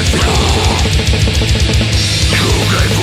Who gave